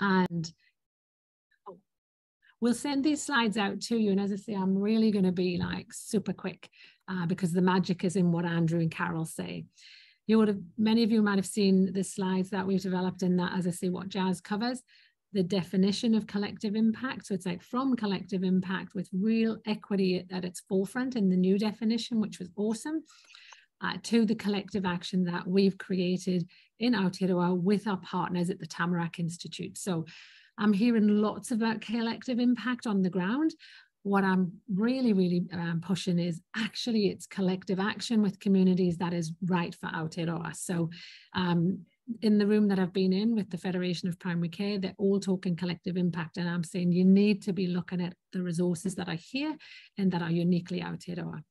And oh, we'll send these slides out to you. And as I say, I'm really going to be like super quick uh, because the magic is in what Andrew and Carol say. You would have, many of you might have seen the slides that we've developed in that, as I say, what jazz covers the definition of collective impact. So it's like from collective impact with real equity at, at its forefront in the new definition, which was awesome, uh, to the collective action that we've created in Aotearoa with our partners at the Tamarack Institute. So I'm hearing lots about collective impact on the ground. What I'm really, really um, pushing is actually it's collective action with communities that is right for Aotearoa. So um, in the room that I've been in with the Federation of Primary Care, they're all talking collective impact. And I'm saying you need to be looking at the resources that are here and that are uniquely Aotearoa.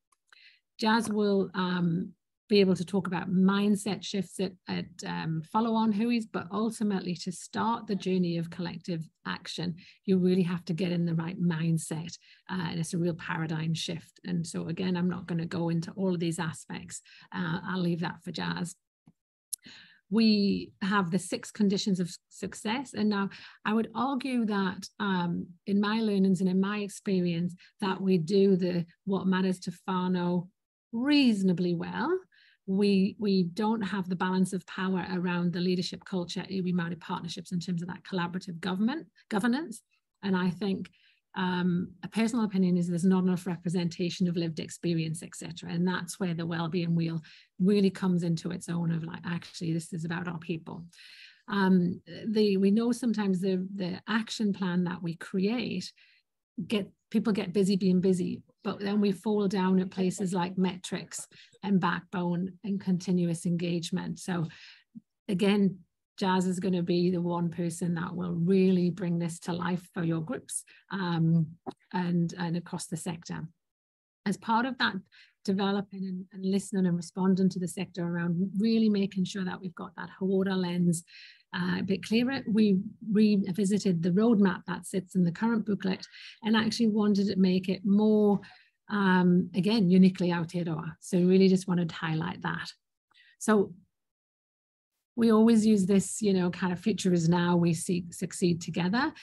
Jazz will um, be able to talk about mindset shifts at, at um, follow on HUIs, but ultimately to start the journey of collective action, you really have to get in the right mindset. Uh, and it's a real paradigm shift. And so, again, I'm not going to go into all of these aspects. Uh, I'll leave that for Jazz we have the six conditions of success. And now I would argue that um, in my learnings and in my experience, that we do the what matters to whānau reasonably well. We, we don't have the balance of power around the leadership culture, iwi Māori partnerships in terms of that collaborative government governance. And I think um, a personal opinion is there's not enough representation of lived experience, etc. And that's where the well-being wheel really comes into its own of like, actually, this is about our people. Um, the we know sometimes the the action plan that we create get people get busy being busy, but then we fall down at places like metrics and backbone and continuous engagement. So again, Jazz is going to be the one person that will really bring this to life for your groups um, and, and across the sector. As part of that, developing and, and, listening and responding to the sector around really making sure that we've got that Hawara lens uh, a bit clearer. We revisited the roadmap that sits in the current booklet and actually wanted to make it more, um, again, uniquely Aotearoa. So really just wanted to highlight that. So we always use this, you know, kind of future is now, we seek, succeed together.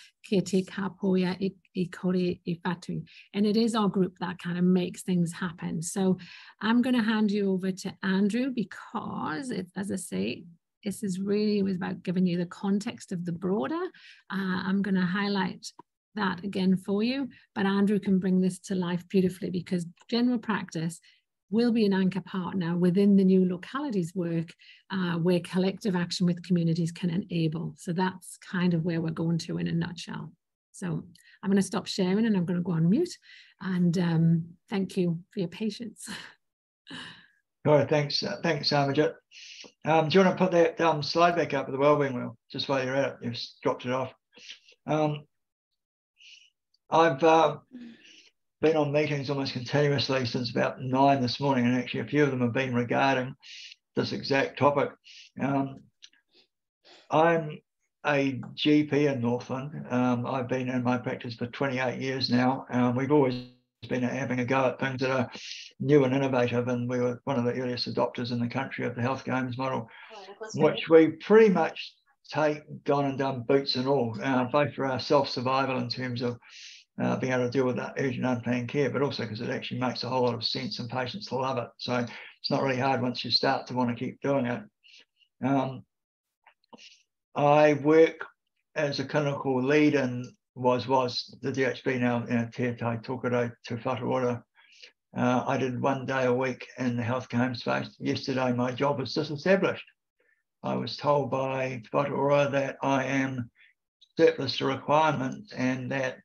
And it is our group that kind of makes things happen. So I'm going to hand you over to Andrew because, it, as I say, this is really was about giving you the context of the broader. Uh, I'm going to highlight that again for you, but Andrew can bring this to life beautifully because general practice will be an anchor partner within the new localities work uh, where collective action with communities can enable. So that's kind of where we're going to in a nutshell. So I'm going to stop sharing and I'm going to go on mute. And um, thank you for your patience. All right, thanks, uh, thanks, Amarjit. Um, do you want to put that um, slide back up with the wellbeing wheel, just while you're at it? You've dropped it off. Um, I've uh, been on meetings almost continuously since about nine this morning, and actually a few of them have been regarding this exact topic. Um, I'm a GP in Northland. Um, I've been in my practice for 28 years now. Um, we've always been having a go at things that are new and innovative, and we were one of the earliest adopters in the country of the health games model, which we pretty much take gone and done boots and all, uh, both for our self survival in terms of uh, being able to deal with that urgent unplanned care, but also because it actually makes a whole lot of sense and patients love it. So it's not really hard once you start to want to keep doing it. Um, I work as a clinical lead and was was the DHB now in Te Tai Tokerau to Whatu Ora. Uh, I did one day a week in the health home space. Yesterday, my job was disestablished. I was told by Whatu Ora that I am surplus to requirements and that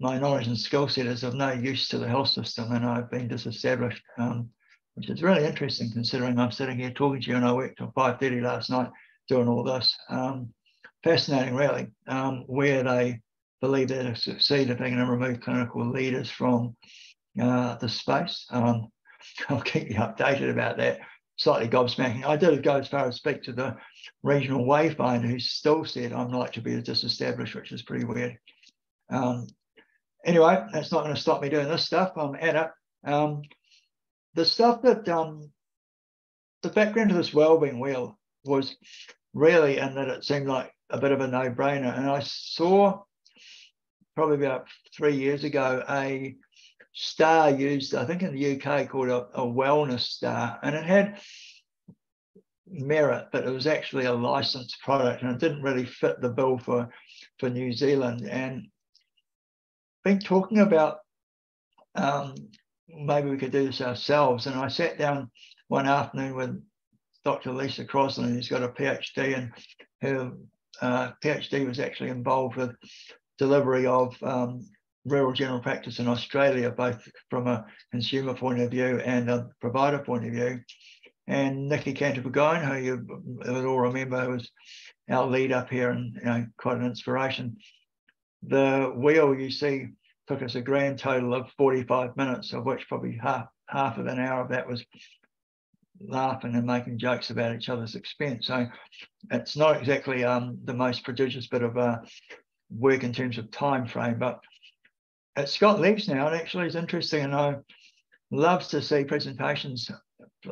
my knowledge and skill set is of no use to the health system and I've been disestablished, um, which is really interesting considering I'm sitting here talking to you and I worked till 5.30 last night doing all this. Um, fascinating really, um, where they believe they're to succeed if to remove clinical leaders from uh, the space. Um, I'll keep you updated about that. Slightly gobsmacking. I did go as far as speak to the regional wayfinder who still said I'm like to be disestablished, which is pretty weird. Um, anyway, that's not going to stop me doing this stuff. I'm at it. Um, the stuff that um, the background to this wellbeing wheel was really in that it seemed like a bit of a no-brainer. And I saw probably about three years ago a star used, I think in the UK called a, a wellness star, and it had merit, but it was actually a licensed product and it didn't really fit the bill for, for New Zealand. And been talking about um, maybe we could do this ourselves. And I sat down one afternoon with Dr. Lisa Crosland, who's got a PhD, and her uh, PhD was actually involved with delivery of um, rural general practice in Australia, both from a consumer point of view and a provider point of view. And Nikki Cantor-Burgoyne, who you would all remember, was our lead up here and you know, quite an inspiration. The wheel you see took us a grand total of 45 minutes, of which probably half half of an hour of that was laughing and making jokes about each other's expense. So it's not exactly um, the most prodigious bit of uh, work in terms of time frame, but it's got legs now. it actually, is interesting, and I loves to see presentations.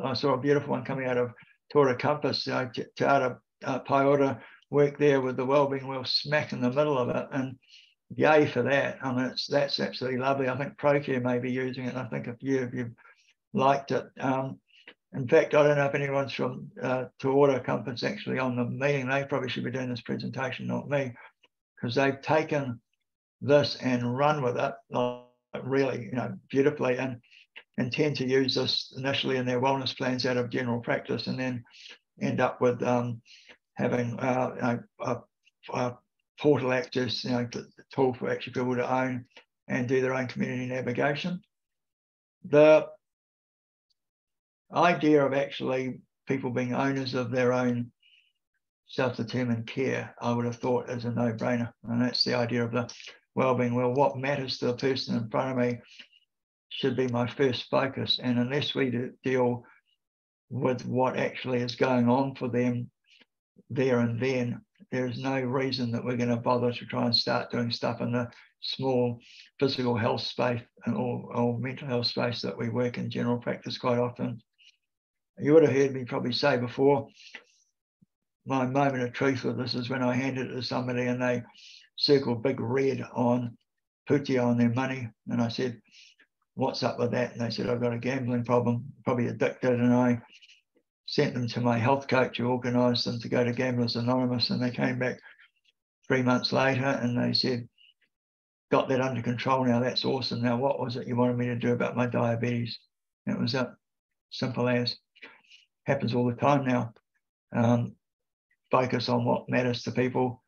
I saw a beautiful one coming out of Tū Ora Compass, you know, Te Ara uh, Paiora work there with the wellbeing wheel smack in the middle of it. And yay for that. I mean, it's that's absolutely lovely. I think Procare may be using it. I think a few of you liked it. Um, in fact, I don't know if anyone's from uh, Tū Ora Compass actually on the meeting. They probably should be doing this presentation, not me, because they've taken this and run with it really, you know, beautifully and intend to use this initially in their wellness plans out of general practice and then end up with um, having uh, know, a, a portal access, you know, the tool for actually people to own and do their own community navigation. The idea of actually people being owners of their own self-determined care, I would have thought is a no-brainer. And that's the idea of the well-being. Well, what matters to the person in front of me should be my first focus. And unless we deal with what actually is going on for them there and then, there's no reason that we're going to bother to try and start doing stuff in the small physical health space or, or mental health space that we work in general practice quite often. You would have heard me probably say before, my moment of truth with this is when I handed it to somebody and they circled big red on pūtea on their money. And I said, what's up with that? And they said, I've got a gambling problem, probably addicted. And I sent them to my health coach who organised them to go to Gamblers Anonymous. And they came back three months later and they said, got that under control now. That's awesome. Now, what was it you wanted me to do about my diabetes? And it was that simple as happens all the time now. Um, focus on what matters to people.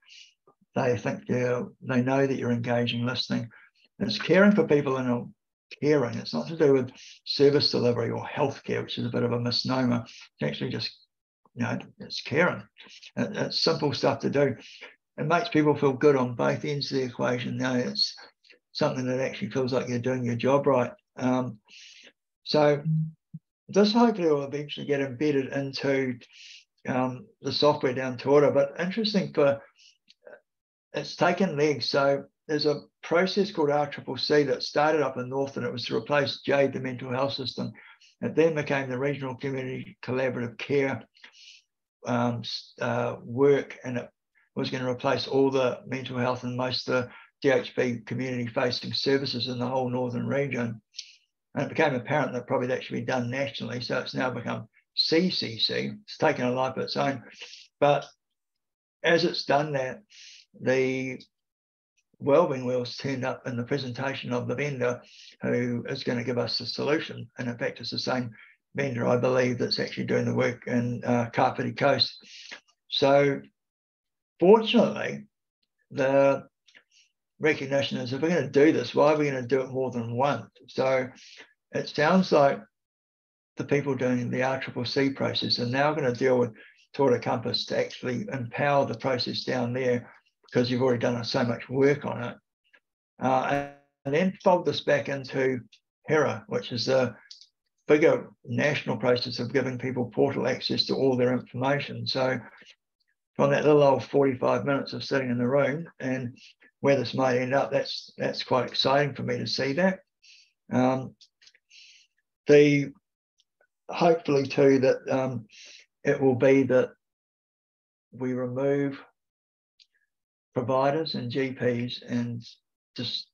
They think they know that you're engaging, listening. It's caring for people in a caring. It's not to do with service delivery or healthcare, which is a bit of a misnomer. It's actually just, you know, it's caring. It's simple stuff to do. It makes people feel good on both ends of the equation. Now it's something that actually feels like you're doing your job right. Um, so this hopefully will eventually get embedded into um, the software down to order. But interesting for it's taken legs. So there's a process called RCCC that started up in North and it was to replace JADE, the mental health system. It then became the Regional Community Collaborative Care um, uh, work and it was going to replace all the mental health and most of the DHB community facing services in the whole northern region. And it became apparent that probably that should be done nationally. So it's now become CCC. It's taken a life of its own. But as it's done that, the Wellbeing Wheels turned up in the presentation of the vendor who is going to give us the solution. And in fact, it's the same vendor, I believe, that's actually doing the work in uh, Coast. So fortunately, the recognition is if we're going to do this, why are we going to do it more than once? So it sounds like the people doing the RCCC process are now going to deal with Tū Ora Compass to actually empower the process down there because you've already done so much work on it. Uh, and then fold this back into Hira, which is a bigger national process of giving people portal access to all their information. So from that little old 45 minutes of sitting in the room and where this might end up, that's that's quite exciting for me to see that. Um, the hopefully too that um, it will be that we remove providers and GPs and just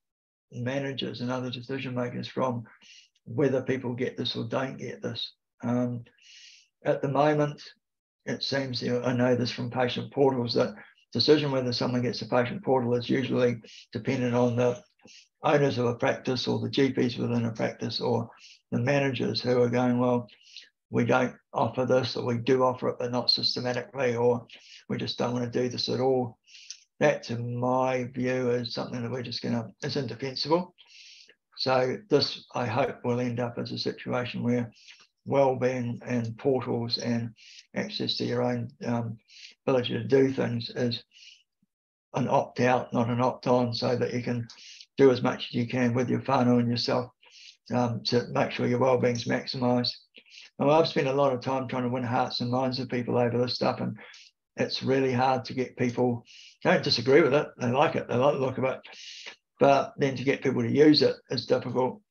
managers and other decision makers from whether people get this or don't get this. Um, at the moment, it seems, you know, I know this from patient portals, that decision whether someone gets a patient portal is usually dependent on the owners of a practice or the GPs within a practice or the managers who are going, well, we don't offer this or we do offer it, but not systematically, or we just don't want to do this at all. That, to my view, is something that we're just going to, it's indefensible. So this, I hope, will end up as a situation where well-being and portals and access to your own um, ability to do things is an opt-out, not an opt-on, so that you can do as much as you can with your whānau and yourself um, to make sure your well-being is maximised. Well, I've spent a lot of time trying to win hearts and minds of people over this stuff, and it's really hard to get people. Don't disagree with it; they like it, they like the look of it, but then to get people to use it is difficult.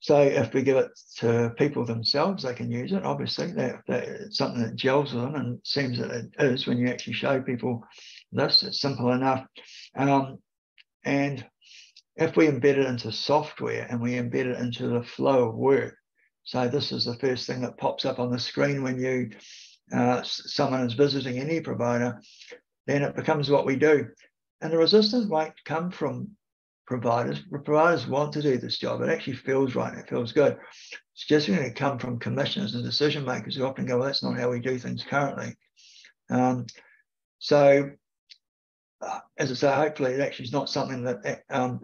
So if we give it to people themselves, they can use it. Obviously, that, that it's something that gels with them, and seems that it is when you actually show people this. It's simple enough, um, and if we embed it into software and we embed it into the flow of work, so this is the first thing that pops up on the screen when you uh, someone is visiting any provider, then it becomes what we do. And the resistance might come from providers. Providers want to do this job. It actually feels right. It feels good. It's just going to come from commissioners and decision makers who often go, well, that's not how we do things currently. Um, so, uh, as I say, hopefully it actually is not something that um,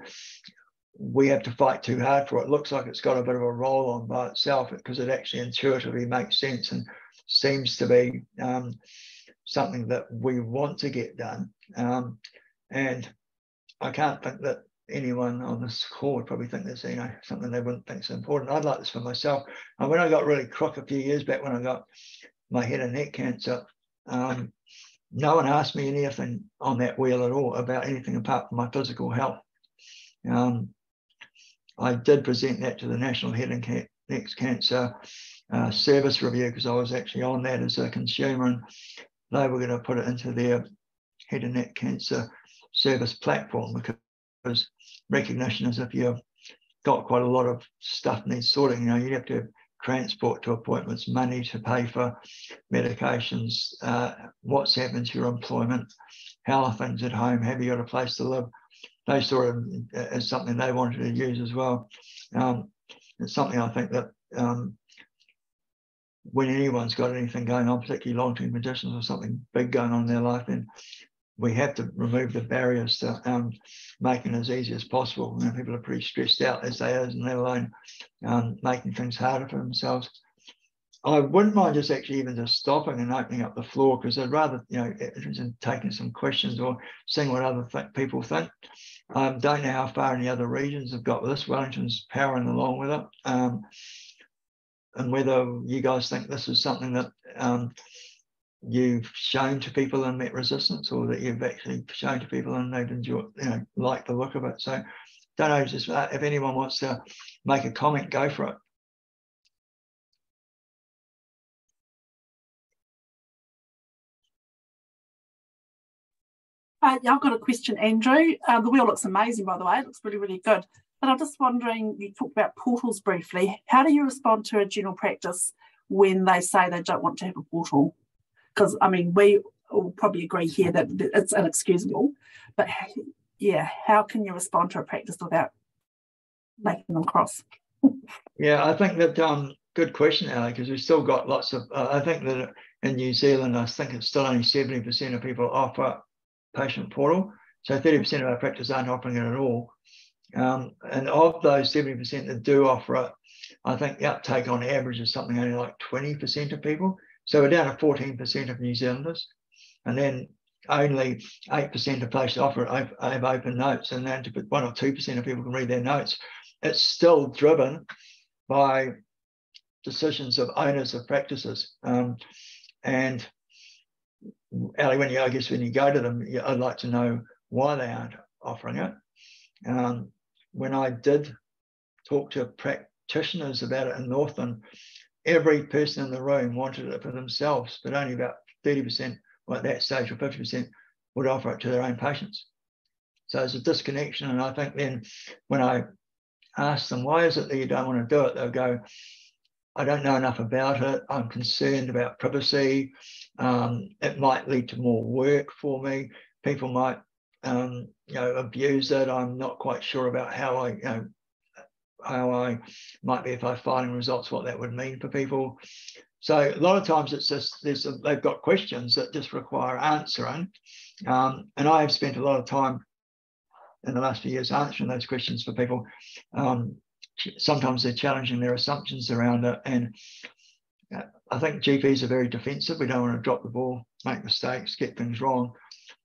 we have to fight too hard for. It looks like it's got a bit of a roll on by itself because it actually intuitively makes sense and seems to be um, something that we want to get done. Um, and I can't think that anyone on this call would probably think that's you know something they wouldn't think is important. I'd like this for myself. And when I got really crook a few years back when I got my head and neck cancer, um, no one asked me anything on that wheel at all about anything apart from my physical health. Um, I did present that to the National Head and Neck Cancer uh, Service Review because I was actually on that as a consumer, and they were going to put it into their head and neck cancer service platform because recognition is if you've got quite a lot of stuff needs sorting. You know, you have to have transport to appointments, money to pay for medications, uh, what's happened to your employment, how are things at home, have you got a place to live? They saw it as something they wanted to use as well. Um, it's something I think that um, when anyone's got anything going on, particularly long-term conditions or something big going on in their life, then we have to remove the barriers to um, making it as easy as possible. You know, people are pretty stressed out as they are, and let alone um, making things harder for themselves. I wouldn't mind just actually even just stopping and opening up the floor because I'd rather, you know, in taking some questions or seeing what other th- people think. Um, don't know how far any other regions have got with this. Wellington's powering along with it. Um, and whether you guys think this is something that um, you've shown to people and met resistance or that you've actually shown to people and they've enjoyed, you know, like the look of it. So don't know, just uh, if anyone wants to make a comment, go for it. Uh, yeah, I've got a question, Andrew. Uh, the wheel looks amazing, by the way. It looks really, really good. But I'm just wondering, you talked about portals briefly. How do you respond to a general practice when they say they don't want to have a portal? because I mean we will probably agree here that it's inexcusable. But yeah, how can you respond to a practice without making them cross? yeah, I think that um, good question, Ali, because we've still got lots of. Uh, I think that in New Zealand, I think it's still only seventy percent of people offer patient portal. So thirty percent of our practice aren't offering it at all. Um, and of those seventy percent that do offer it, I think the uptake on average is something only like twenty percent of people. So we're down to 14% of New Zealanders. And then only 8% of places offer it I have open notes, and then 1 or 2% of people can read their notes. It's still driven by decisions of owners of practices. Um, and Ali, when you, I guess when you go to them, I'd like to know why they aren't offering it. Um, when I did talk to practitioners about it in Northland, every person in the room wanted it for themselves, but only about 30%, well, at that stage, or 50% would offer it to their own patients. So there's a disconnection. And I think then when I ask them, why is it that you don't want to do it? They'll go, I don't know enough about it. I'm concerned about privacy. Um, it might lead to more work for me. People might, um, you know, abuse it. I'm not quite sure about how I, you know, how I might be if I find results, what that would mean for people. So a lot of times it's just there's they've got questions that just require answering, um, and I have spent a lot of time in the last few years answering those questions for people. Um, sometimes they're challenging their assumptions around it. And uh, I think GPs are very defensive. We don't want to drop the ball, make mistakes, get things wrong.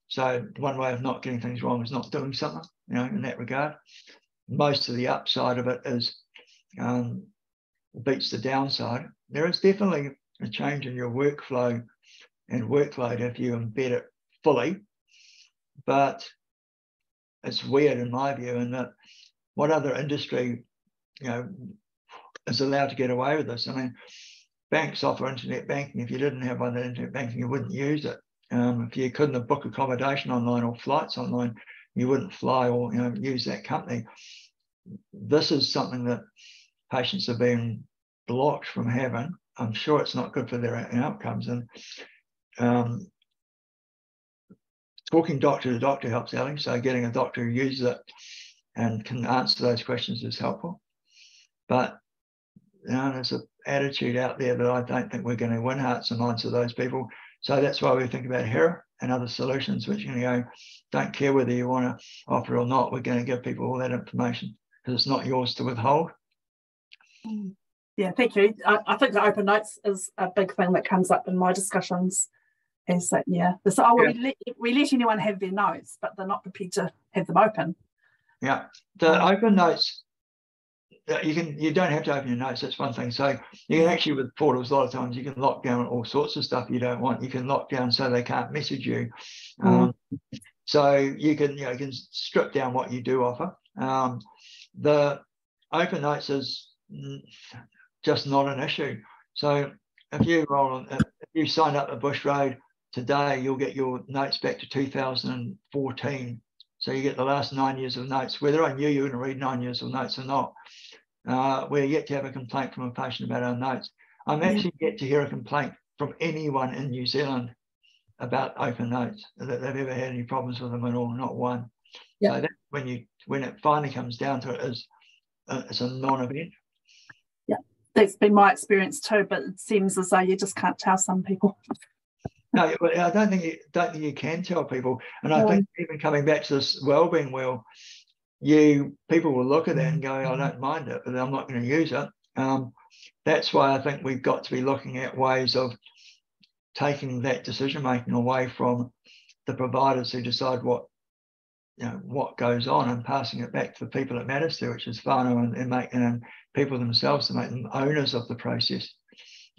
So one way of not getting things wrong is not doing something, you know, in that regard. Most of the upside of it is um, beats the downside. There is definitely a change in your workflow and workload if you embed it fully. But it's weird in my view, in that what other industry, you know, is allowed to get away with this? I mean, banks offer internet banking. If you didn't have one internet banking, you wouldn't use it. Um, if you couldn't booked accommodation online or flights online, you wouldn't fly or you know use that company. This is something that patients are being blocked from having. I'm sure it's not good for their outcomes, and um, talking doctor to doctor helps, Ellie. So getting a doctor who uses it and can answer those questions is helpful. But you know, there's an attitude out there that I don't think we're going to win hearts and minds of those people. So that's why we think about Hira and other solutions, which you know, don't care whether you want to offer or not. We're going to give people all that information because it's not yours to withhold. Yeah, thank you. I, I think the open notes is a big thing that comes up in my discussions is that yeah so oh, yeah. We, let, we let anyone have their notes but they're not prepared to have them open yeah the um, open notes you can you don't have to open your notes that's one thing so you can actually with portals a lot of times you can lock down all sorts of stuff you don't want you can lock down so they can't message you mm. um, so you can you know you can strip down what you do offer um, the open notes is just not an issue so if you roll on if you sign up the bush road today you'll get your notes back to 2014. So you get the last nine years of notes, whether I knew you were going to read nine years of notes or not. Uh, we're yet to have a complaint from a patient about our notes. I'm actually yet to hear a complaint from anyone in New Zealand about open notes that they've ever had any problems with them at all, not one. Yeah. So when you when it finally comes down to it is uh, it's a non-event. Yeah, that's been my experience too. But it seems as though you just can't tell some people no, I don't think you don't think you can tell people. And I think even coming back to this well-being wheel, you people will look at that and go, I mm-hmm. don't mind it, but I'm not going to use it. Um, that's why I think we've got to be looking at ways of taking that decision making away from the providers who decide what you know what goes on and passing it back to the people it matters to, which is whānau and, and making and people themselves to make them owners of the process.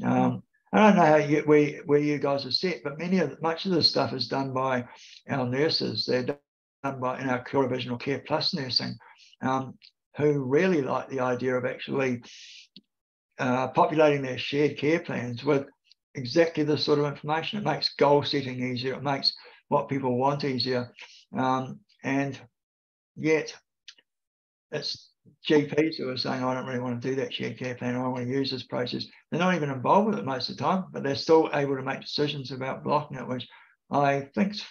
Um, I don't know how you, where, where you guys are set, but many of much of this stuff is done by our nurses. They're done in our Kia Visional Care Plus nursing, um, who really like the idea of actually uh, populating their shared care plans with exactly this sort of information. It makes goal setting easier. It makes what people want easier, um, and yet it's GPs who are saying, I don't really want to do that shared care plan, I want to use this process. They're not even involved with it most of the time, but they're still able to make decisions about blocking it, which I think is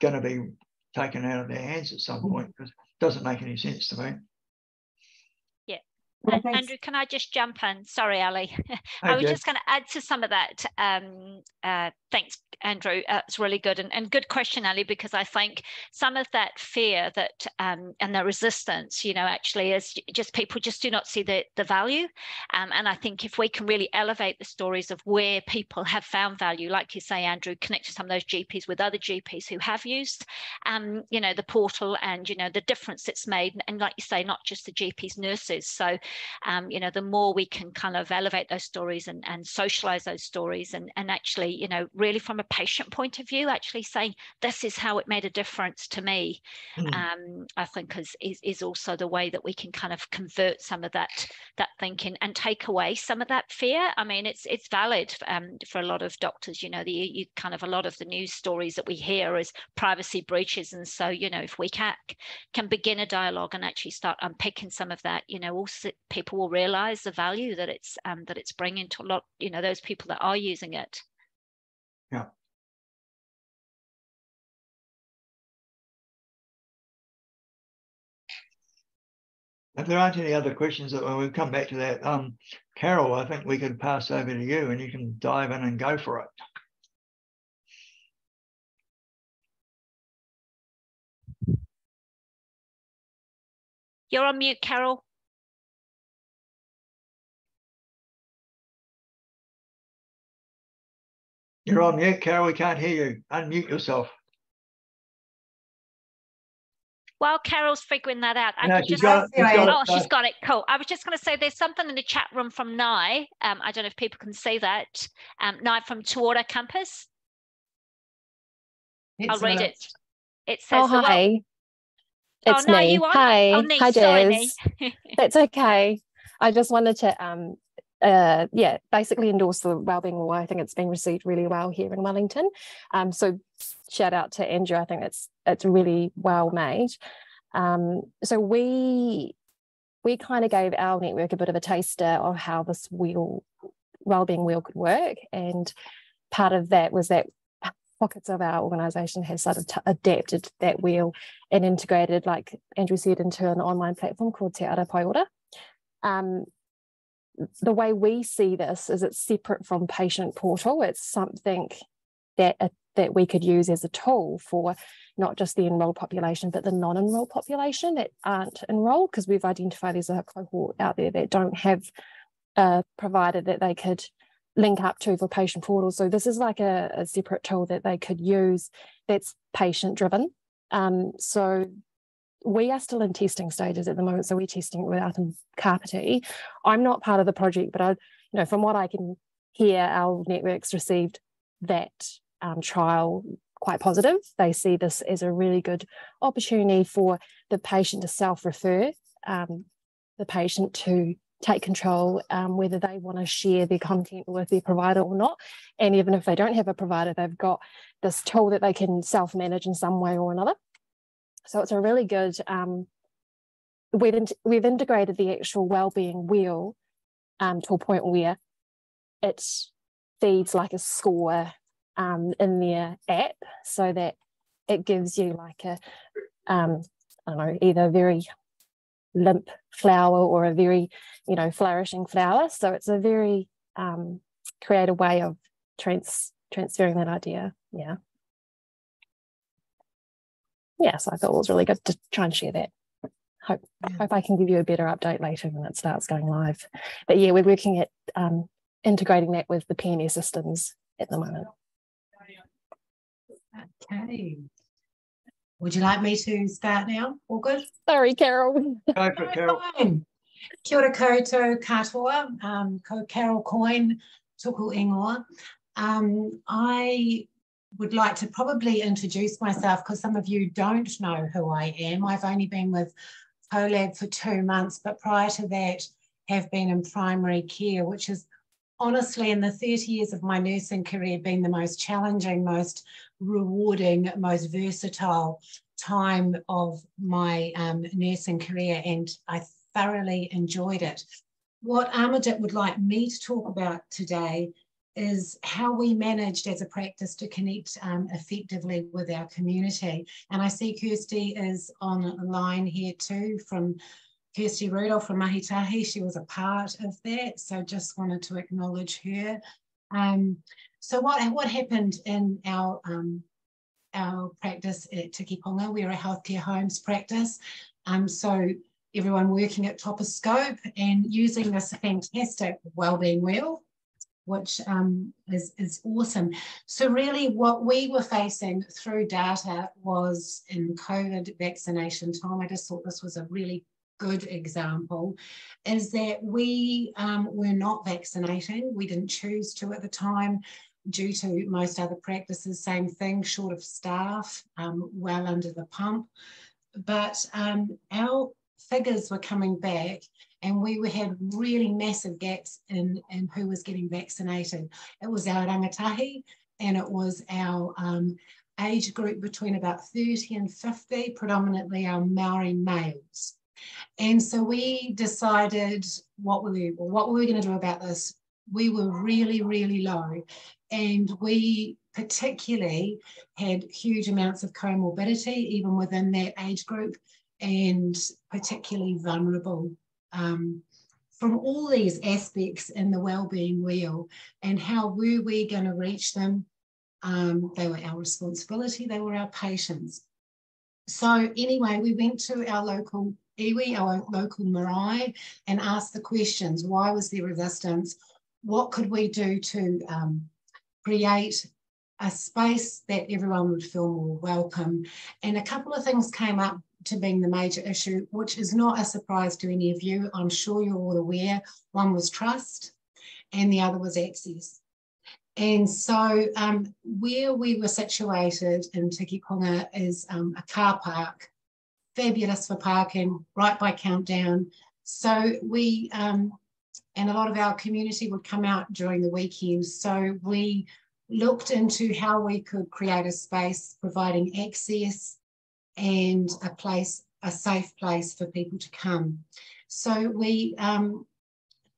going to be taken out of their hands at some point because it doesn't make any sense to me. Andrew, can I just jump in? Sorry, Ali. I was just going to add to some of that. Um, uh, thanks, Andrew. Uh, it's really good and, and good question, Ali, because I think some of that fear that um, and the resistance, you know, actually is just people just do not see the, the value. Um, and I think if we can really elevate the stories of where people have found value, like you say, Andrew, connect to some of those GPs with other GPs who have used, um, you know, the portal and, you know, the difference it's made. And like you say, not just the GPs, nurses. So um, you know, the more we can kind of elevate those stories and, and socialize those stories and, and actually, you know, really from a patient point of view, actually saying, this is how it made a difference to me, mm. um, I think is, is, is also the way that we can kind of convert some of that, that thinking and take away some of that fear. I mean, it's, it's valid um, for a lot of doctors, you know, the you kind of a lot of the news stories that we hear is privacy breaches. And so, you know, if we can, can begin a dialogue and actually start unpicking some of that, you know, also people will realize the value that it's um, that it's bringing to a lot, you know, those people that are using it. Yeah. If there aren't any other questions, that we'll come back to that. Um, Carol, I think we could pass over to you and you can dive in and go for it. You're on mute, Carol. You're on mute, Carol. We can't hear you. Unmute yourself. While Carol's figuring that out, I no, just got, she's got oh, she's got it. Cool. I was just going to say there's something in the chat room from Nai. Um, I don't know if people can see that. Um, Nai from Tū Ora Compass. It's I'll read it. It says, oh, hi. It's oh, no, me. Hi. Oh, Hi, Jez. That's okay. I just wanted to um uh yeah basically endorse the wellbeing law. I think it's been received really well here in wellington. Um so shout out to andrew. I think it's it's really well made. Um so we we kind of gave our network a bit of a taster of how this wheel wellbeing wheel could work. And part of that was that pockets of our organization have sort of t- adapted that wheel and integrated, like Andrew said, into an online platform called Te Ara Pai Ora. Um, the way we see this is it's separate from patient portal. It's something that uh, that we could use as a tool for not just the enrolled population, but the non-enrolled population that aren't enrolled, because we've identified there's a cohort out there that don't have a provider that they could link up to for patient portals. So this is like a, a separate tool that they could use that's patient driven. Um, so we are still in testing stages at the moment. So we're testing it with Atham Kapiti. I'm not part of the project, but I, you know, from what I can hear, our networks received that um, trial quite positive. They see this as a really good opportunity for the patient to self-refer um, the patient to take control um, whether they want to share their content with their provider or not. And even if they don't have a provider, they've got this tool that they can self manage in some way or another. So it's a really good. Um, we've in, we've integrated the actual well-being wheel um, to a point where it feeds like a score um, in their app, so that it gives you like a um, I don't know either very limp flower or a very, you know, flourishing flower. So it's a very um, creative way of trans transferring that idea. Yeah. Yeah, so I thought it was really good to try and share that. Hope, yeah. hope I can give you a better update later when it starts going live. But yeah, we're working at um, integrating that with the PMS systems at the moment. Okay. Would you like me to start now? All good? Sorry, Carol. Go for it, Carol. Fine. Kia ora koutou katoa, um, ko Carol Coyne, tōku ingoa. Um, I would like to probably introduce myself because some of you don't know who I am. I've only been with CoLab for two months, but prior to that have been in primary care, which has honestly in the 30 years of my nursing career been the most challenging, most rewarding, most versatile time of my um, nursing career, and I thoroughly enjoyed it. What Amarjit would like me to talk about today is how we managed as a practice to connect um, effectively with our community. And I see Kirsty is on a line here too from Kirsty Rudolph from Mahitahi. She was a part of that, so just wanted to acknowledge her. Um, so what, what happened in our, um, our practice at Tikipunga? We're a healthcare homes practice. Um, so everyone working at top of scope and using this fantastic wellbeing wheel, which um, is, is awesome. So really what we were facing through data was in COVID vaccination time. I just thought this was a really good example is that we um, were not vaccinating. We didn't choose to at the time due to most other practices, same thing, short of staff, um, well under the pump. But um, our figures were coming back and we had really massive gaps in, in who was getting vaccinated. It was our rangatahi and it was our um, age group between about 30 and 50, predominantly our Maori males. And so we decided what were we, what were we going to do about this? We were really, really low. And we particularly had huge amounts of comorbidity, even within that age group, and particularly vulnerable um, from all these aspects in the well-being wheel and how were we going to reach them? Um, they were our responsibility they were our patients. So anyway we went to our local iwi our local marae and asked the questions why was there resistance? What could we do to um, create a space that everyone would feel more welcome? And a couple of things came up to being the major issue, which is not a surprise to any of you. I'm sure you're all aware. One was trust and the other was access. And so um, where we were situated in Tikipunga is um, a car park, fabulous for parking, right by Countdown. So we, um, and a lot of our community would come out during the weekends. So we looked into how we could create a space providing access and a place, a safe place for people to come. So we um,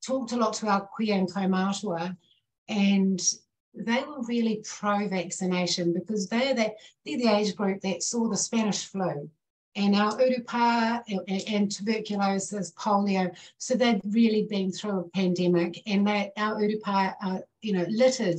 talked a lot to our kuia and kaumātua and they were really pro-vaccination because they're, that, they're the age group that saw the Spanish flu and our urupa and, and, tuberculosis, polio. So they'd really been through a pandemic and that our urupa, are, you know, littered,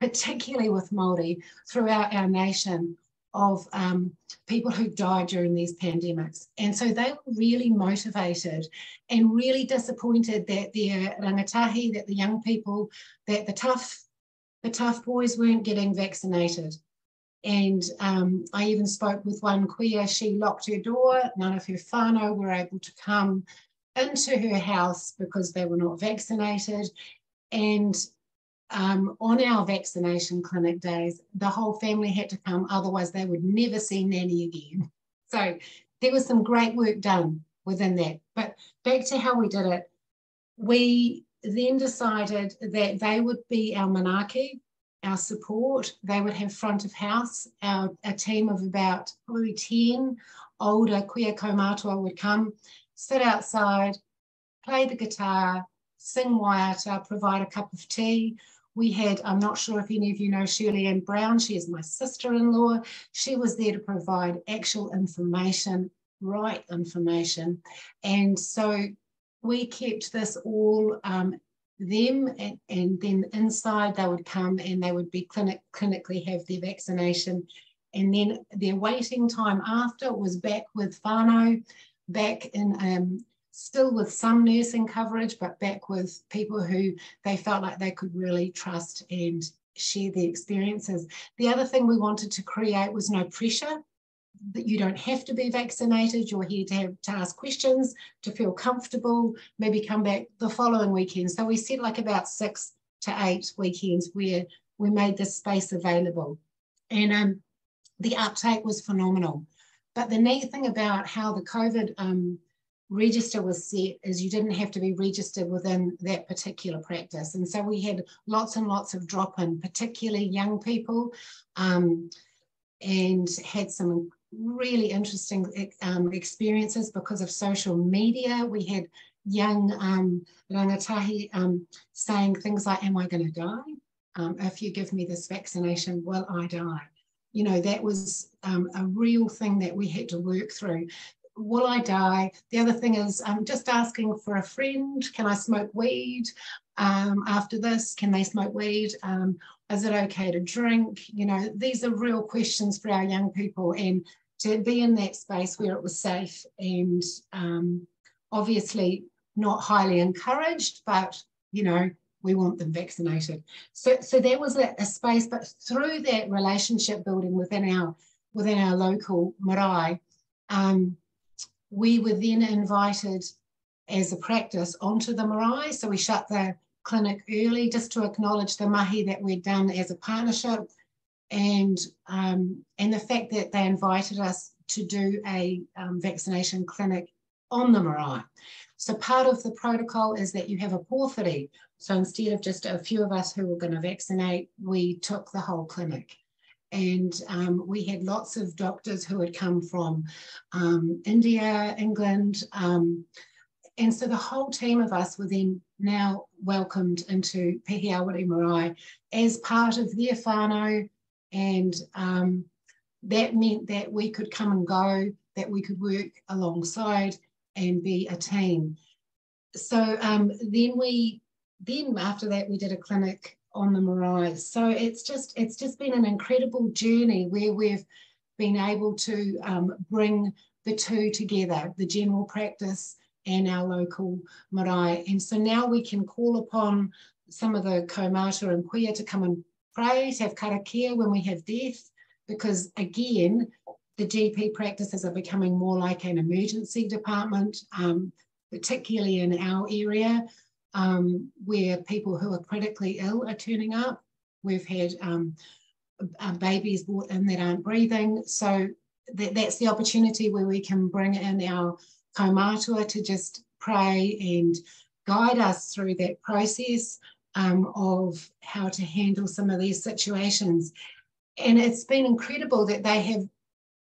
particularly with Māori, throughout our nation of um, people who died during these pandemics. And so they were really motivated and really disappointed that their rangatahi, that the young people, that the tough, the tough boys weren't getting vaccinated. And um, I even spoke with one kuia, she locked her door, none of her whānau were able to come into her house because they were not vaccinated. And um, on our vaccination clinic days, the whole family had to come, otherwise they would never see Nanny again. So there was some great work done within that. But back to how we did it, we then decided that they would be our manaaki, our support. They would have front of house. Our, a team of about probably 10 older kuia kaumātua would come, sit outside, play the guitar, sing waiata, provide a cup of tea. We had, I'm not sure if any of you know Shirley Ann Brown, she is my sister-in-law. She was there to provide actual information, right information. And so we kept this all um, them and, and, then inside they would come and they would be clinic, clinically have their vaccination. And then their waiting time after was back with whānau back in um, still with some nursing coverage, but back with people who they felt like they could really trust and share their experiences. The other thing we wanted to create was no pressure that you don't have to be vaccinated. You're here to have to ask questions, to feel comfortable, maybe come back the following weekend. So we said like about six to eight weekends where we made this space available. And um, the uptake was phenomenal. But the neat thing about how the COVID um, register was set is you didn't have to be registered within that particular practice. And so we had lots and lots of drop in, particularly young people, um, and had some really interesting um, experiences because of social media. We had young um, rangatahi um, saying things like, Am I going to die? Um, if you give me this vaccination, will I die? You know, that was um, a real thing that we had to work through will I die? The other thing is I'm just asking for a friend. Can I smoke weed um, after this? Can they smoke weed? Um, is it okay to drink? You know, these are real questions for our young people and to be in that space where it was safe and um, obviously not highly encouraged, but, you know, we want them vaccinated. So, so there was a, a space, but through that relationship building within our within our local marae, um, we were then invited as a practice onto the marae. So we shut the clinic early just to acknowledge the mahi that we'd done as a partnership and, um, and the fact that they invited us to do a um, vaccination clinic on the marae. So part of the protocol is that you have a pōwhiri. So instead of just a few of us who were going to vaccinate, we took the whole clinic. And um, we had lots of doctors who had come from um, India, England. Um, and so the whole team of us were then now welcomed into Pehiaweri Marae as part of their whānau. And um, that meant that we could come and go, that we could work alongside and be a team. So um, then we, then after that, we did a clinic on the marae. So it's just, it's just been an incredible journey where we've been able to um, bring the two together, the general practice and our local marae. And so now we can call upon some of the kaumatua and kuia to come and pray, to have karakia when we have death, because again, the GP practices are becoming more like an emergency department, um, particularly in our area, um, where people who are critically ill are turning up. We've had um, uh, babies brought in that aren't breathing. So that, that's the opportunity where we can bring in our kaumatua to just pray and guide us through that process um, of how to handle some of these situations. And it's been incredible that they have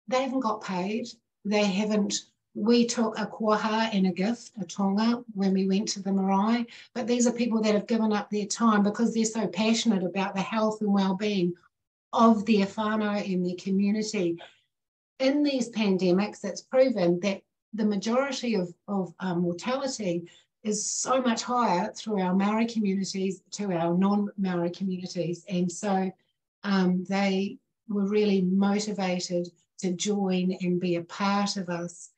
they haven't got paid. They haven't. We took a koha and a gift, a taonga, when we went to the marae. But these are people that have given up their time because they're so passionate about the health and well-being of their whānau and their community. In these pandemics, it's proven that the majority of, of um, mortality is so much higher through our Maori communities to our non-Maori communities. And so um, they were really motivated to join and be a part of us.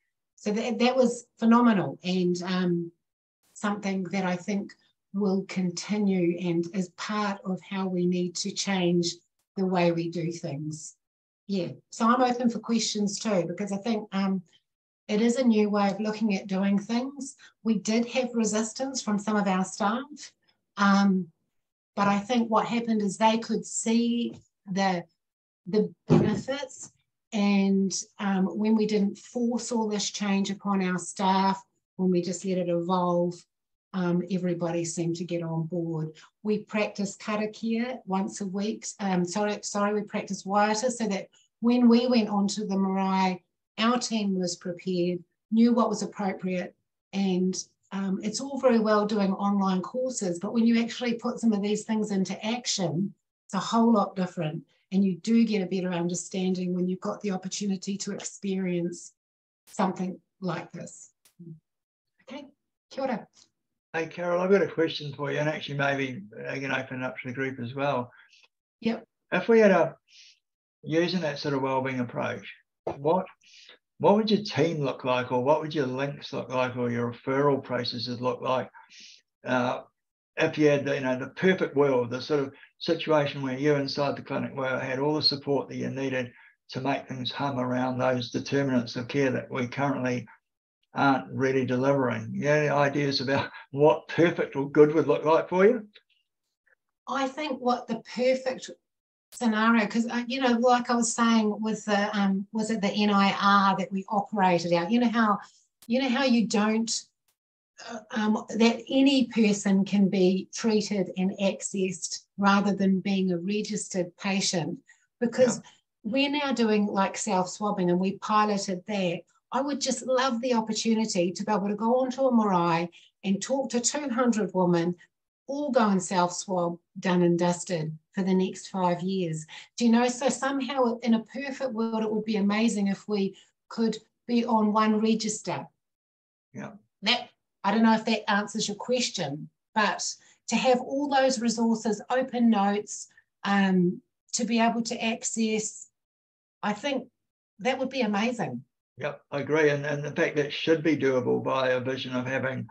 So that, that was phenomenal and um, something that I think will continue and is part of how we need to change the way we do things. Yeah, so I'm open for questions too, because I think um, it is a new way of looking at doing things. We did have resistance from some of our staff, um, but I think what happened is they could see the the benefits and um, when we didn't force all this change upon our staff, when we just let it evolve, um, everybody seemed to get on board. We practice karakia once a week. Um, sorry, sorry, we practice waiata so that when we went onto the marae, our team was prepared, knew what was appropriate, and um, it's all very well doing online courses, but when you actually put some of these things into action, it's a whole lot different and you do get a better understanding when you've got the opportunity to experience something like this. Okay, kia ora. Hey, Carol, I've got a question for you, and actually, maybe I can open it up to the group as well. Yep. If we had a using that sort of wellbeing approach, what what would your team look like, or what would your links look like, or your referral processes look like? Uh, if you had the, you know the perfect world, the sort of situation where you inside the clinic where I had all the support that you needed to make things hum around those determinants of care that we currently aren't really delivering. You any ideas about what perfect or good would look like for you? I think what the perfect scenario, because uh, you know, like I was saying with the um, was it the NIR that we operated out? You know how, you know how you don't um, that any person can be treated and accessed rather than being a registered patient. Because yeah. we're now doing like self swabbing and we piloted that. I would just love the opportunity to be able to go onto a marae and talk to 200 women, all go and self swab, done and dusted for the next five years. Do you know? So, somehow in a perfect world, it would be amazing if we could be on one register. Yeah. That I don't know if that answers your question, but to have all those resources, open notes, um, to be able to access, I think that would be amazing. Yep, I agree. And, and the fact that should be doable by a vision of having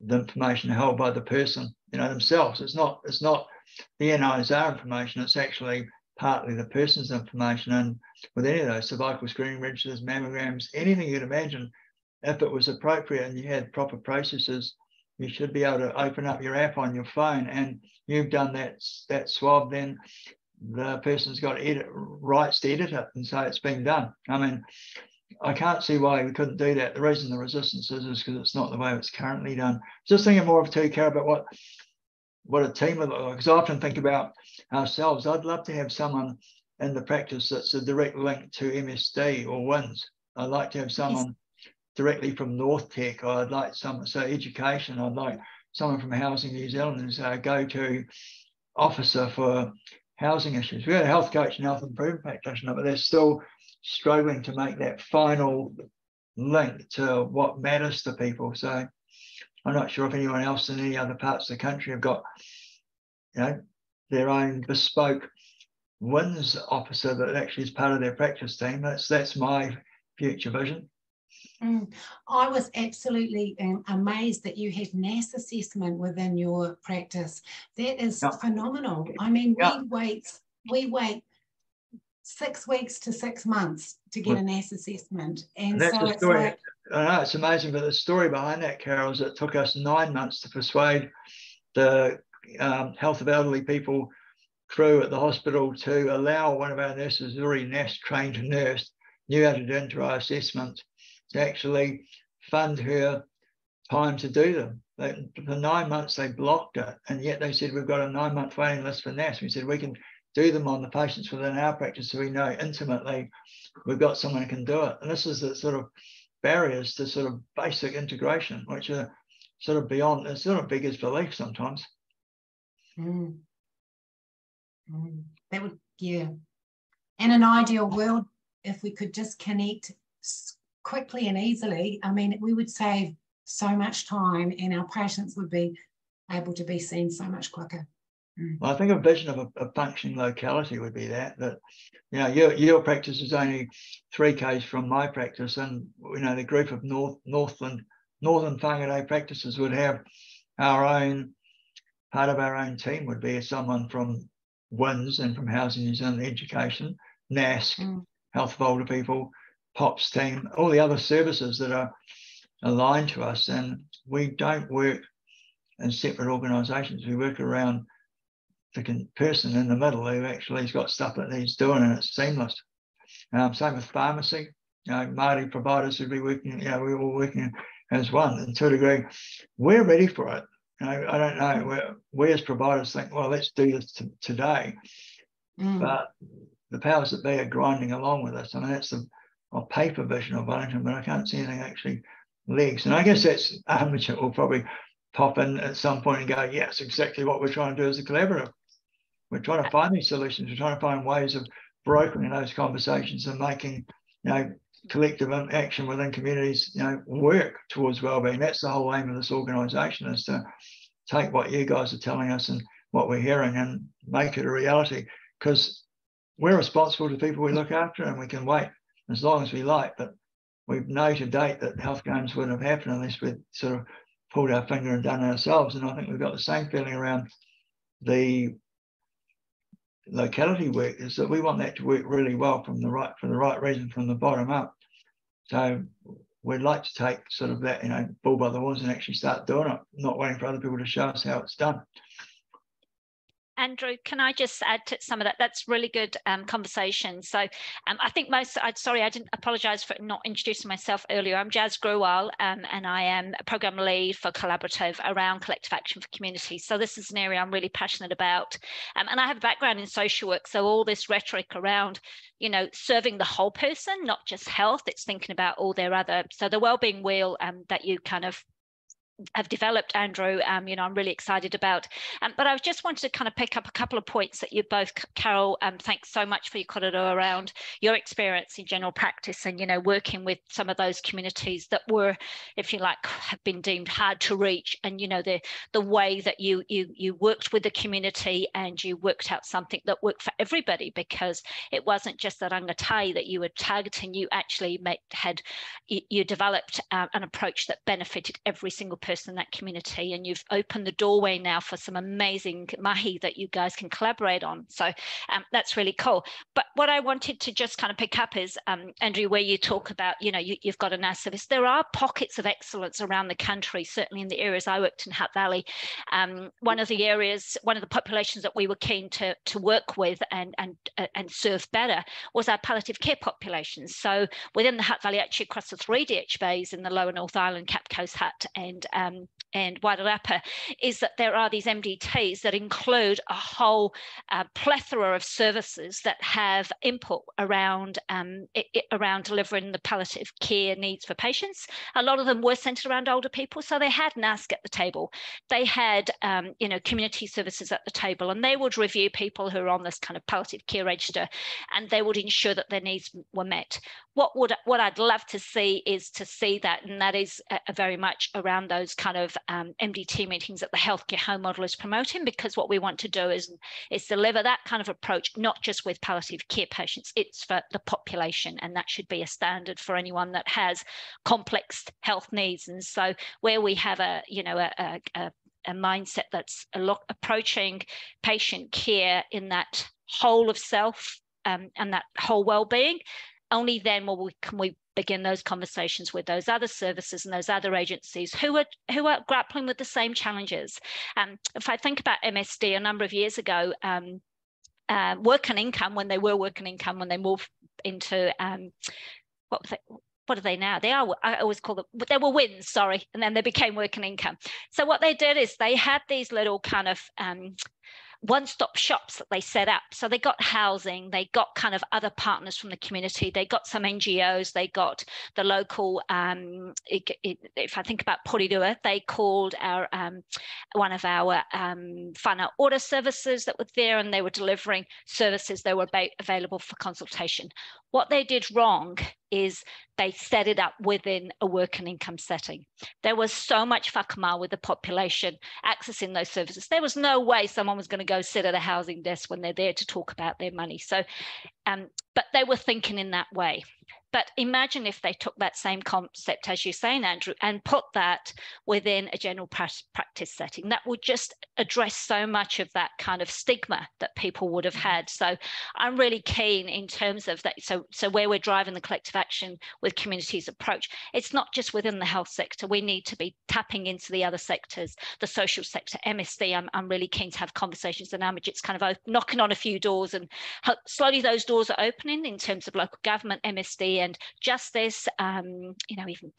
the information held by the person, you know, themselves. It's not, it's not the NISR information, it's actually partly the person's information. And with any of those cervical screening registers, mammograms, anything you'd imagine, if it was appropriate and you had proper processes, you should be able to open up your app on your phone and you've done that that swab, then the person's got edit, rights to edit it and say it's been done. I mean, I can't see why we couldn't do that. The reason the resistance is is because it's not the way it's currently done. Just thinking more of too, care about what what a team would look like. Because I often think about ourselves. I'd love to have someone in the practice that's a direct link to MSD or WINZ. I'd like to have someone. Directly from NorthTec. Or I'd like some so education. I'd like someone from Housing New Zealand as a go-to officer for housing issues. We got a health coach and health improvement practitioner, but they're still struggling to make that final link to what matters to people. So I'm not sure if anyone else in any other parts of the country have got, you know, their own bespoke WINZ officer that actually is part of their practice team. That's that's my future vision. Mm. I was absolutely um, amazed that you had NASC assessment within your practice. That is phenomenal. I mean, we wait, we wait six weeks to six months to get well, a NASC assessment. And, and so it's story. like I know it's amazing, but the story behind that, Carol, is it took us nine months to persuade the um, health of elderly people crew at the hospital to allow one of our nurses, already NASC trained nurse, knew how to do interRAI assessments, to actually fund her time to do them. They, for nine months, they blocked it, and yet they said, We've got a nine month waiting list for NASC. We said, We can do them on the patients within our practice so we know intimately we've got someone who can do it. And this is the sort of barriers to sort of basic integration, which are sort of beyond, it's sort of biggest belief sometimes. Mm. Mm. That would, yeah. In an ideal world, if we could just connect quickly and easily, I mean, we would save so much time and our patients would be able to be seen so much quicker. Mm. Well, I think a vision of a, a, functioning locality would be that, that, you know, your, your practice is only three Ks from my practice and, you know, the group of North, Northland, Northern Whangarei practices would have our own, part of our own team would be someone from WINZ and from Housing New Zealand Education, NASC, mm. Health of Older People, POPs team, all the other services that are aligned to us. And we don't work in separate organisations. We work around the person in the middle who actually has got stuff that he's doing and it's seamless. Um, same with pharmacy. You know, Māori providers would be working, you know, we're all working as one. And to a degree, we're ready for it. You know, I don't know, we're, we as providers think, well, let's do this t- today. Mm. But the powers that be are grinding along with us. I mean, that's the a paper vision of Wellington, but I can't see anything actually legs. And I guess that's Amarjit will probably pop in at some point and go, yes, exactly what we're trying to do as a collaborative. We're trying to find these solutions. We're trying to find ways of brokering those conversations and making, you know, collective action within communities, you know, work towards well-being. That's the whole aim of this organisation is to take what you guys are telling us and what we're hearing and make it a reality. Because we're responsible to people we look after and we can wait as long as we like. But we know to date that health games wouldn't have happened unless we'd sort of pulled our finger and done it ourselves. And I think we've got the same feeling around the locality work is that we want that to work really well from the right for the right reason from the bottom up. So we'd like to take sort of that, you know, bull by the horns and actually start doing it, not waiting for other people to show us how it's done. Andrew, can I just add to some of that? That's really good um, conversation. So um, I think most, I'm sorry, I didn't apologize for not introducing myself earlier. I'm Jazz Grewal um, and I am a program lead for Collaborative around collective action for communities. So this is an area I'm really passionate about. Um, and I have a background in social work. So all this rhetoric around, you know, serving the whole person, not just health, it's thinking about all their other, so the wellbeing wheel um, that you kind of have developed, Andrew, um, you know, I'm really excited about. Um, but I just wanted to kind of pick up a couple of points that you both, Carol, um, thanks so much for your kōrero around your experience in general practice and, you know, working with some of those communities that were, if you like, have been deemed hard to reach. And, you know, the the way that you you you worked with the community and you worked out something that worked for everybody because it wasn't just that rangatahi that you were targeting, you actually made, had, you, you developed uh, an approach that benefited every single person person in that community and you've opened the doorway now for some amazing mahi that you guys can collaborate on. So um, that's really cool. But what i wanted to just kind of pick up is um, andrew where you talk about you know you, have got a NASC service. There are pockets of excellence around the country certainly in the areas i worked in Hutt Valley. Um, one of the areas one of the populations that we were keen to to work with and and uh, and serve better was our palliative care populations so within the Hutt Valley actually across the three DHBs in the lower North Island Cap Coast Hutt and um, and Wairarapa is that there are these MDTs that include a whole uh, plethora of services that have input around um, it, around delivering the palliative care needs for patients. A lot of them were centered around older people, so they had NASC at the table. They had um, you know community services at the table, and they would review people who are on this kind of palliative care register, and they would ensure that their needs were met. What would what I'd love to see is to see that, and that is uh, very much around those kind of um, MDT meetings that the healthcare home model is promoting, because what we want to do is, is deliver that kind of approach, not just with palliative care patients, it's for the population. And that should be a standard for anyone that has complex health needs. And so where we have a, you know, a, a, a mindset that's a lot approaching patient care in that whole of self um, and that whole well-being only then will we, can we begin those conversations with those other services and those other agencies who are who are grappling with the same challenges. Um, if I think about MSD a number of years ago, um, uh, work and income when they were work and income when they moved into um, what was it? What are they now? They are. I always call them. They were WINZ, sorry, and then they became work and income. So what they did is they had these little kind of um, one-stop shops that they set up. So they got housing, they got kind of other partners from the community, they got some NGOs, they got the local. Um, it, it, if I think about Porirua, they called our um, one of our um, order services that were there, and they were delivering services that were available for consultation. What they did wrong is they set it up within a work and income setting. There was so much whakama with the population accessing those services. There was no way someone was going to go sit at a housing desk when they're there to talk about their money. So, um, but they were thinking in that way. But imagine if they took that same concept, as you're saying, Andrew, and put that within a general practice setting. That would just address so much of that kind of stigma that people would have mm-hmm. had. So I'm really keen in terms of that. So, so where we're driving the collective action with communities approach, it's not just within the health sector. We need to be tapping into the other sectors, the social sector, MSD. I'm, I'm really keen to have conversations and now It's kind of knocking on a few doors and slowly those doors are opening in in terms of local government, MSD, and justice, um, you know, even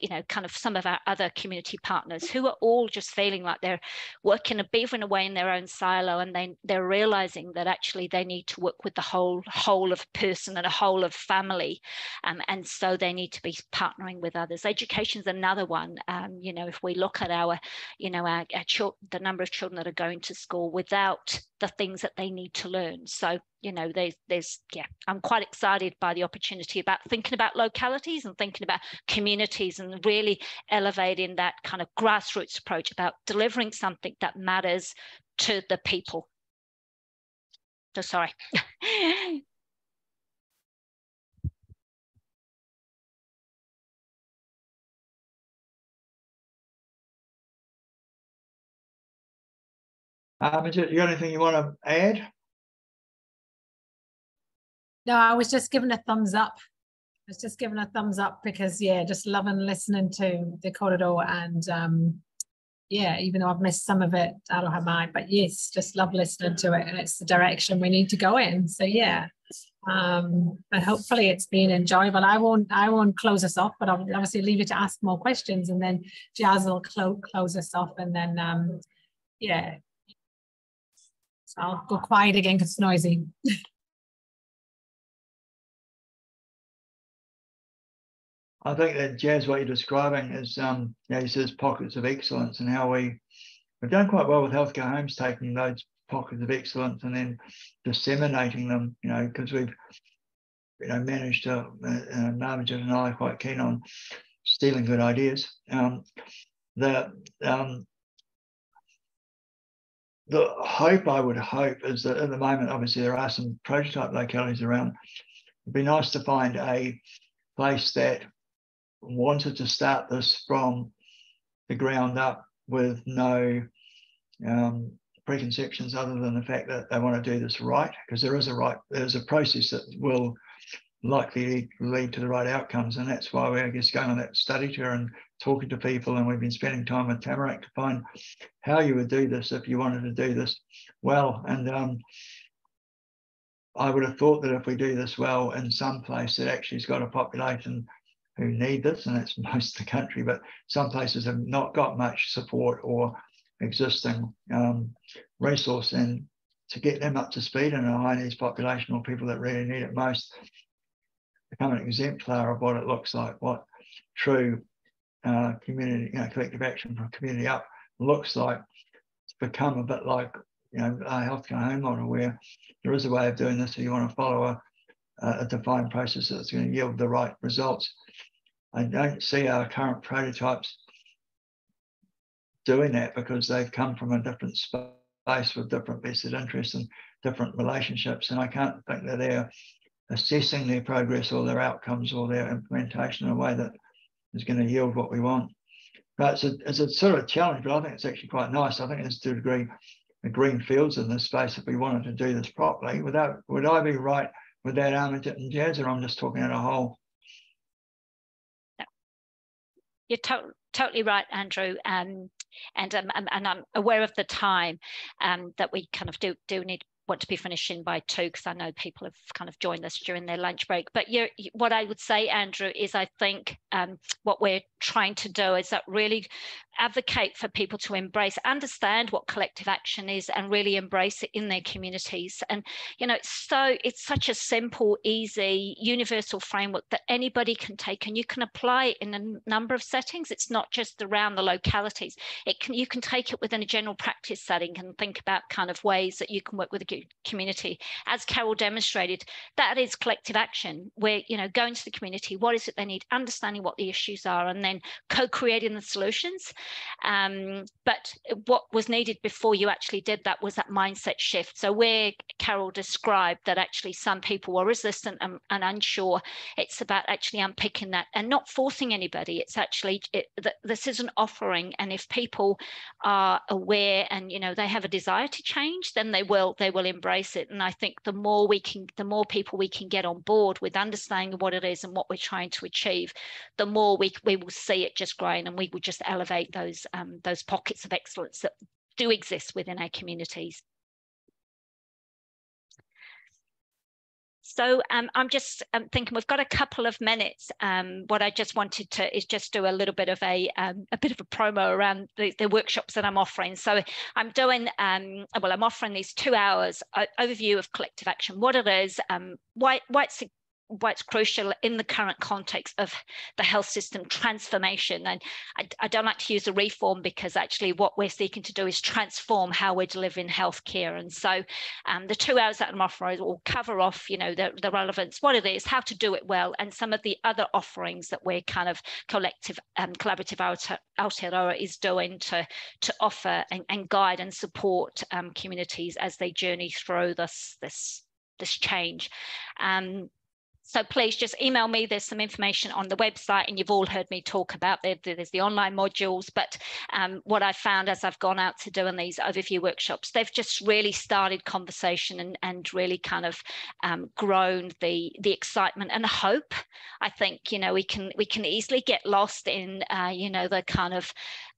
you know, kind of some of our other community partners who are all just feeling like they're working a beavering away in their own silo and they, they're realizing that actually they need to work with the whole whole of person and a whole of family. Um, and so they need to be partnering with others. Education is another one. Um, you know, if we look at our, you know, our, our the number of children that are going to school without the things that they need to learn. So, you know, there's, there's, yeah, I'm quite excited by the opportunity about thinking about localities and thinking about communities and and really elevating that kind of grassroots approach about delivering something that matters to the people. So sorry. Um, is you got anything you want to add? No, I was just giving a thumbs up was just giving a thumbs up because yeah, just loving listening to the kōrero and um, yeah, even though I've missed some of it mind, but yes, just love listening to it and it's the direction we need to go in. So yeah. Um, but hopefully it's been enjoyable. I won't I won't close us off, but I'll obviously leave you to ask more questions and then Jazz will clo- close us off and then um, yeah. So I'll go quiet again because it's noisy. I think that Jazz, what you're describing is, um, you know, he says pockets of excellence and how we we've done quite well with healthcare homes taking those pockets of excellence and then disseminating them, you know, because we've, you know, managed to, uh, uh and I are quite keen on stealing good ideas. Um, the, um, the hope I would hope is that at the moment, obviously, there are some prototype localities around. It'd be nice to find a place that wanted to start this from the ground up with no um, preconceptions other than the fact that they want to do this right, because there is a right, there's a process that will likely lead to the right outcomes. And that's why we're, just going on that study tour and talking to people. And we've been spending time with Tamarack to find how you would do this if you wanted to do this well. And um, I would have thought that if we do this well in some place that actually has got a population who need this, and that's most of the country, but some places have not got much support or existing um, resource and to get them up to speed in a high needs population or people that really need it most become an exemplar of what it looks like, what true uh, community, you know, collective action from community up looks like. It's become a bit like, you know, a healthcare home model where there is a way of doing this if you want to follow a, a defined process that's going to yield the right results. I don't see our current prototypes doing that because they've come from a different space with different vested interests and different relationships. And I can't think that they're assessing their progress or their outcomes or their implementation in a way that is going to yield what we want. But it's a, it's a sort of challenge, but I think it's actually quite nice. I think it's to a degree a green fields in this space if we wanted to do this properly. Without, would I be right with that Amarjit and Jazz, or I'm just talking at a whole? You're to totally right, Andrew. Um, and, um, and I'm aware of the time um, that we kind of do, do need want to be finishing by two because I know people have kind of joined us during their lunch break. But you what I would say, Andrew, is I think um, what we're trying to do is that really advocate for people to embrace, understand what collective action is, and really embrace it in their communities. And you know, it's so it's such a simple, easy, universal framework that anybody can take, and you can apply it in a number of settings. It's not just around the localities. It can you can take it within a general practice setting and think about kind of ways that you can work with a community. As Carol demonstrated, that is collective action. Where you know, going to the community, what is it they need, understanding what the issues are, and then co-creating the solutions. Um, but what was needed before you actually did that was that mindset shift. So where Carol described that actually some people were resistant and, and unsure, it's about actually unpicking that and not forcing anybody. It's actually it, this is an offering, and if people are aware and you know they have a desire to change, then they will they will embrace it. And I think the more we can, the more people we can get on board with understanding what it is and what we're trying to achieve, the more we we will see it just growing, and we will just elevate those um, those pockets of excellence that do exist within our communities. So um, I'm just um, thinking we've got a couple of minutes. Um, what I just wanted to is just do a little bit of a um, a bit of a promo around the, the, workshops that I'm offering. So I'm doing um, well. I'm offering these two hours overview of collective action, what it is, um, why why it's why it's crucial in the current context of the health system transformation. And I, I, don't like to use a reform because actually what we're seeking to do is transform how we're delivering healthcare. And so um, the two hours that I'm offering will cover off, you know, the, the relevance, what it is, how to do it well, and some of the other offerings that we're kind of collective um, collaborative Aotearoa is doing to, to offer and, and guide and support um, communities as they journey through this, this this change. Um, so please just email me. There's some information on the website, and you've all heard me talk about there. There's the online modules, but um, what I've found as I've gone out to doing these overview workshops, they've just really started conversation and, and really kind of um, grown the the excitement and hope. I think you know we can we can easily get lost in uh, you know the kind of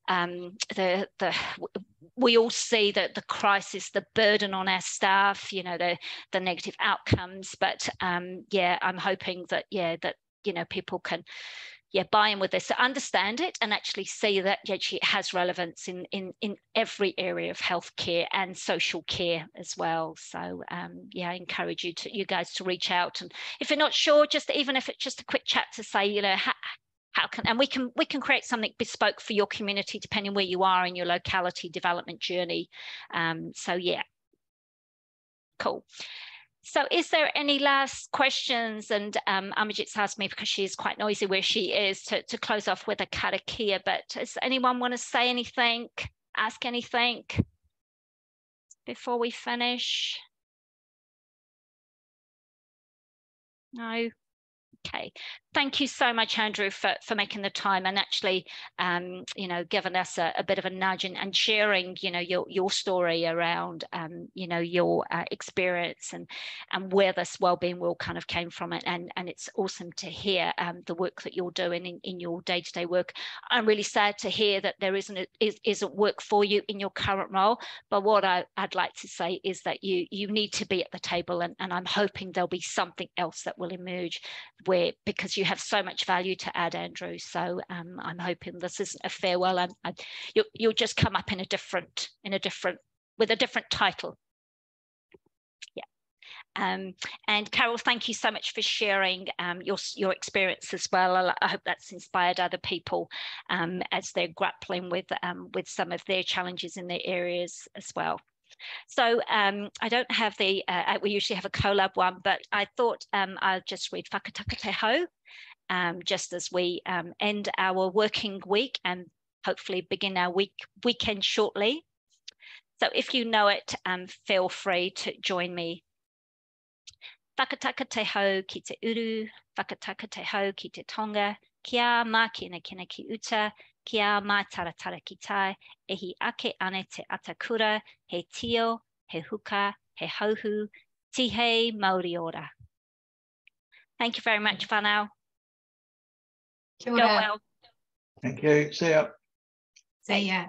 um, the the we all see that the crisis, the burden on our staff, you know, the the negative outcomes. But um, yeah, I'm hoping that yeah that you know people can yeah buy in with this so understand it and actually see that actually it has relevance in in in every area of healthcare and social care as well so um, yeah i encourage you to you guys to reach out and if you're not sure just even if it's just a quick chat to say you know how can and we can we can create something bespoke for your community depending where you are in your locality development journey. Um, so yeah. Cool. So is there any last questions? And um, Amarjit's asked me because she is quite noisy where she is to, to close off with a karakia but does anyone want to say anything ask anything before we finish? No? Okay, thank you so much, Andrew, for, for making the time and actually, um, you know, giving us a, a, bit of a nudge and, and sharing, you know, your your story around, um, you know, your uh, experience and and where this wellbeing wheel kind of came from it. And and it's awesome to hear um, the work that you're doing in, in your day to day work. I'm really sad to hear that there isn't is, isn't work for you in your current role. But what I, I'd like to say is that you you need to be at the table, and, and I'm hoping there'll be something else that will emerge where because have so much value to add, Andrew. So um, I'm hoping this isn't a farewell, and, and you'll, you'll just come up in a different, in a different, with a different title. Yeah. Um, and Carol, thank you so much for sharing um, your your experience as well. I hope that's inspired other people um, as they're grappling with um, with some of their challenges in their areas as well. So um, I don't have the, uh, we usually have a collab one, but I thought um, I'll just read Whakataka Te Hau um, just as we um, end our working week and hopefully begin our week weekend shortly. So if you know it, um, feel free to join me. Whakataka te hau ki te uru, whakataka te ki te tonga, kia mā kina kina ki uta, kia mā taratara ki tai, e hi ake ane te atakura, he tio, he huka, he hauhu, tihei Māori ora. Thank you very much, whanau. Kia ora. Go well. Thank you. See ya. See ya.